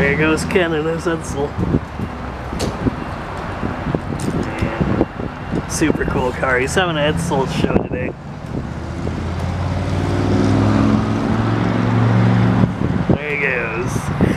There goes Ken and his Edsel. Super cool car. He's having an Edsel show today. There he goes.